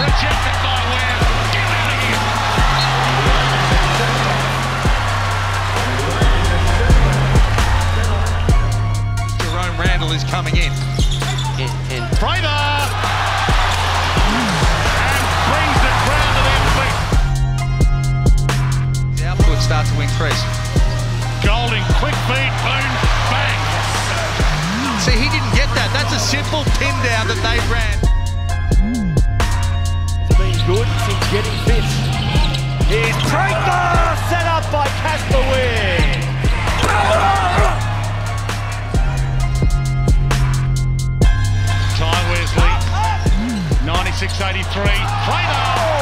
rejected by Ware. Get out of here. Jerome Randle is coming in. in, in Fraser. And brings the crowd to their feet. The output starts to increase. Goulding, quick feet, boom, bang. See, he didn't get that. That's a simple pin down that they ran. It's been good since getting fit. Here's Prather set up by Casper Ware. Tai Wesley, mm. 96.83. Fraser